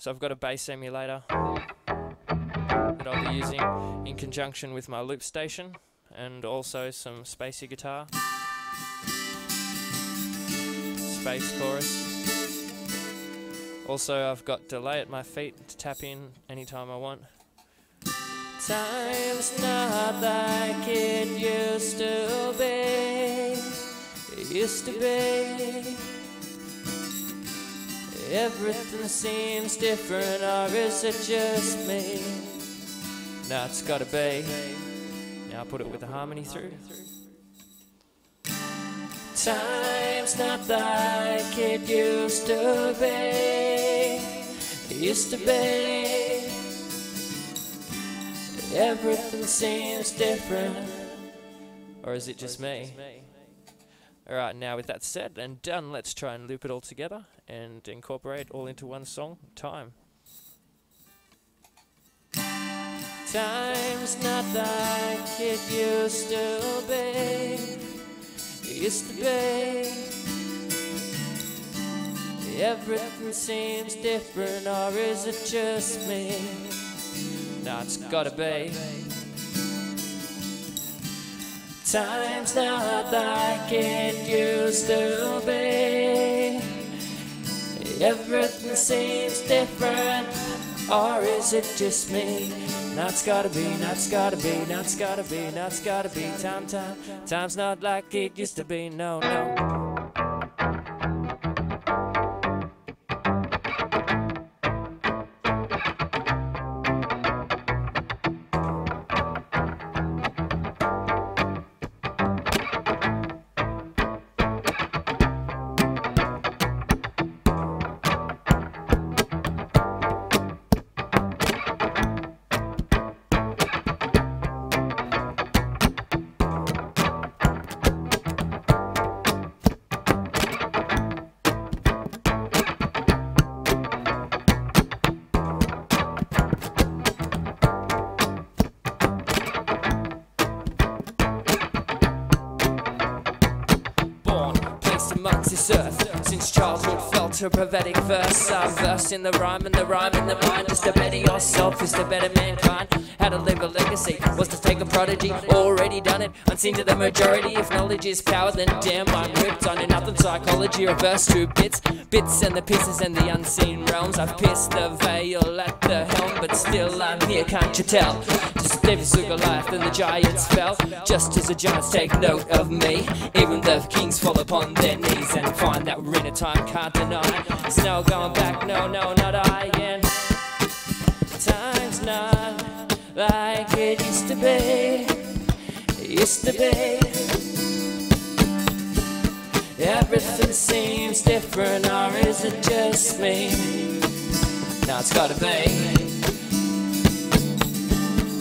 So I've got a bass emulator that I'll be using in conjunction with my loop station and also some spacey guitar, space chorus. Also I've got delay at my feet to tap in anytime I want. Time's not like it used to be. It used to be. Everything seems different, or is it just me? Now it's gotta be. Now put it with the harmony through. Time's not like it used to be. It used to be. Everything seems different. Or is it just me? Alright, now with that said and done, let's try and loop it all together and incorporate all into one song. Time. Time's not like it used to be. It used to be. Everything seems different, or is it just me? No, it's gotta be. Time's not like it used to be. Everything seems different, or is it just me? Now it's gotta be, now it's gotta be, now it's gotta be, now it's gotta be. Time, time, time's not like it used to be. No, no. A prophetic verse. I'm versed in the rhyme and the rhyme in the mind. Is to better yourself, is to better mankind. How to leave a legacy was to prodigy. Already done it, unseen to the majority. If knowledge is power, then damn, I'm ripped. I know nothing psychology, reverse to bits. Bits and the pieces and the unseen realms. I've pierced the veil at the helm, but still I'm here, can't you tell? Just David life, then the giants fell. Just as the giants take note of me, even the kings fall upon their knees and find that we're in a time can't deny. There's no going back, no, no, not I. And time's not like it used to be. Used to be. Everything seems different, or is it just me? Now it's gotta be.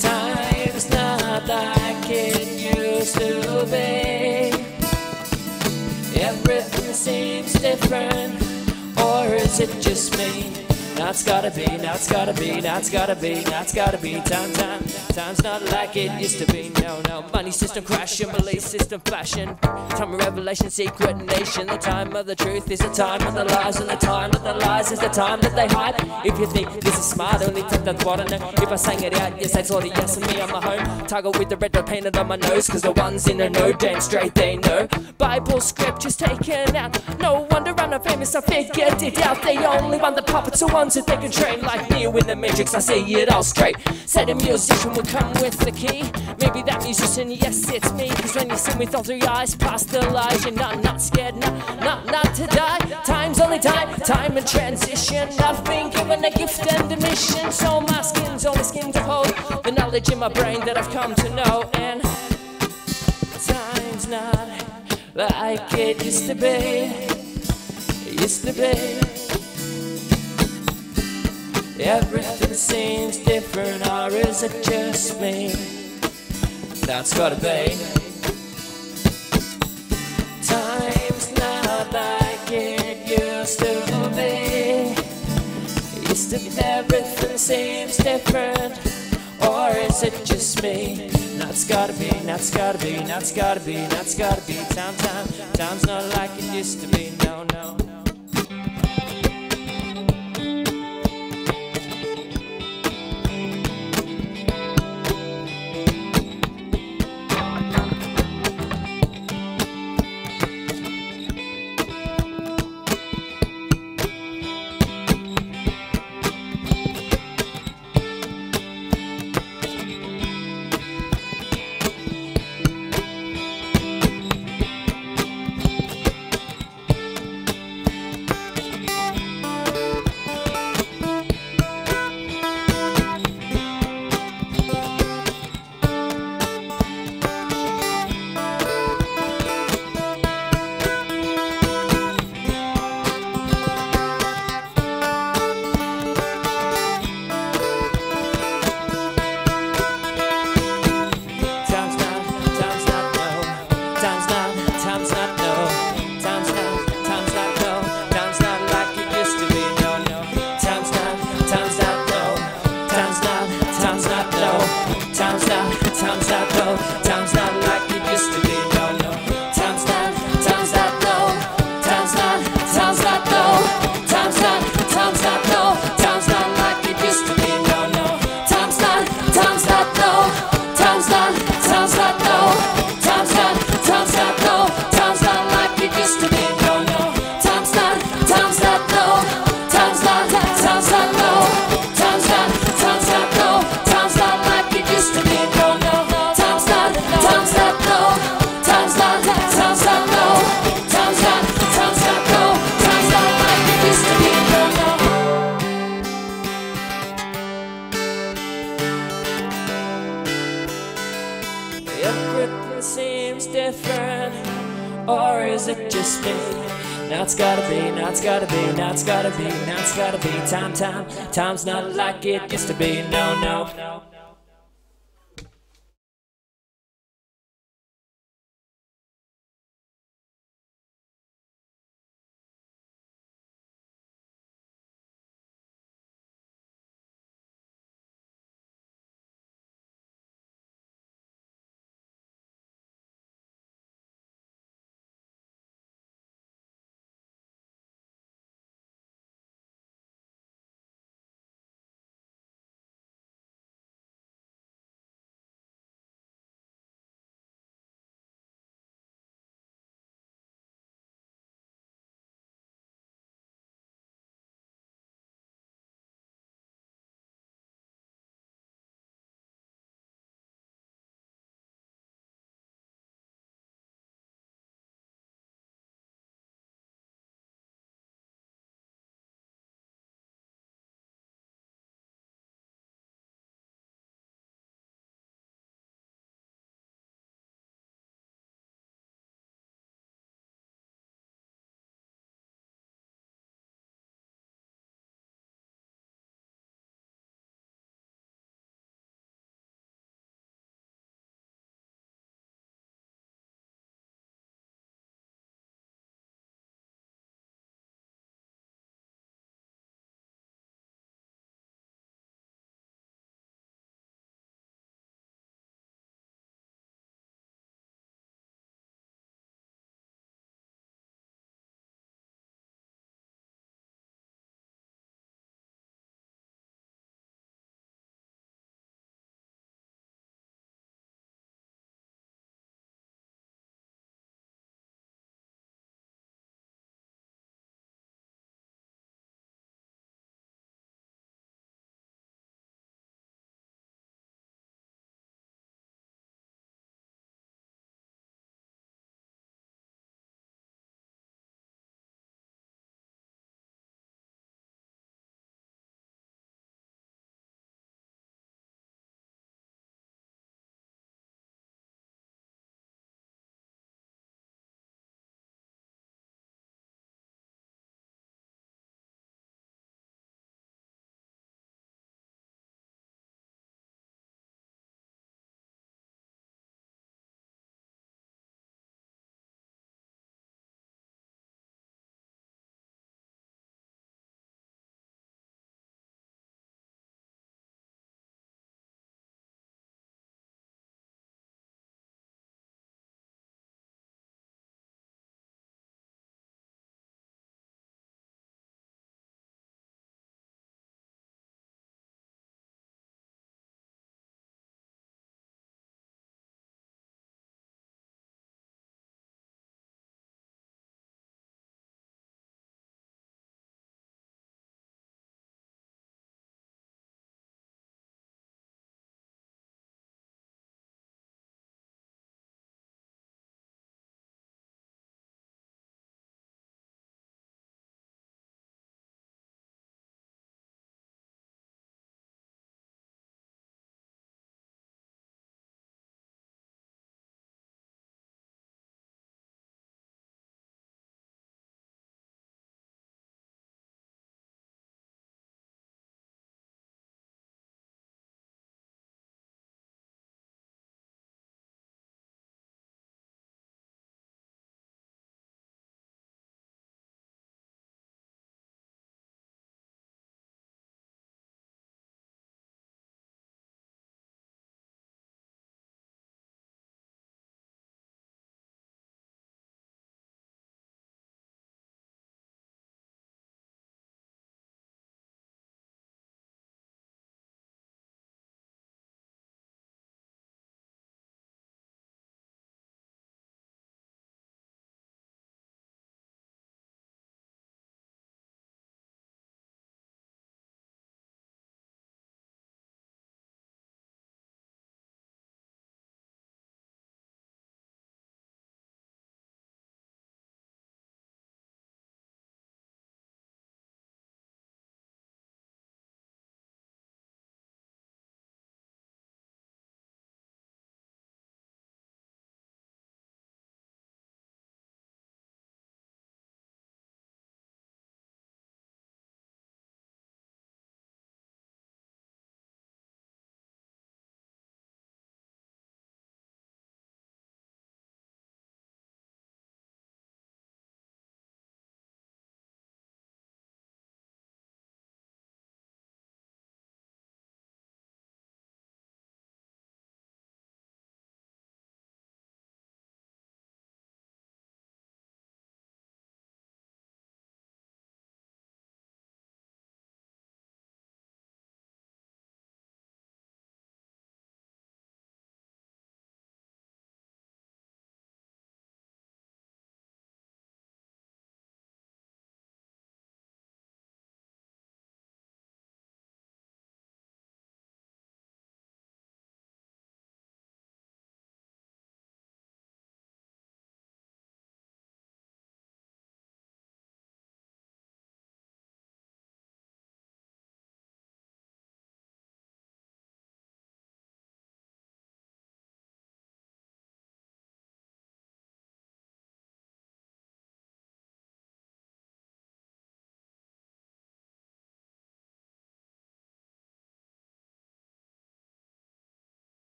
Time's not like it used to be. Everything seems different, or is it just me? Now it's gotta be, now it's gotta be, now it's gotta be, now it's gotta be. Time, time, time's not like it used to be. No, no, money system crashing, belief system flashing. Time of revelation, secret nation. The time of the truth is the time of the lies, and the time of the lies is the time that they hide. If you think this is smart, only take that what I know. If I sang it out, yes, that's all the yes and me on my home. Tiger with the red dot painted on my nose, cause the ones in the know, damn straight they know. Bible scriptures taken out. No wonder I'm not famous, I figured it out. They only want the puppets, the ones that they can train like Neo in the Matrix. I say it all straight. Said a musician would come with the key. Maybe that musician, yes, it's me. Cause when you see me through your eyes, past the lies, you're not, not scared, not, not, not to die. Time's only time, time and transition. I've been given a gift and a mission. So my skin's only skin to hold. The knowledge in my brain that I've come to know. And time's not like it used to be. Used to be. Everything seems different, or is it just me? That's gotta be. Time's not like it used to be. Used to be everything seems different, or is it just me? It's gotta be, it's gotta be, it's gotta be, it's gotta be. Time, time, time's not like it used to be. No, no. Everything seems different, or is it just me? Now it's gotta be, now it's gotta be, now it's gotta be, now it's gotta be. Time, time, time's not like it used to be. No, no, no.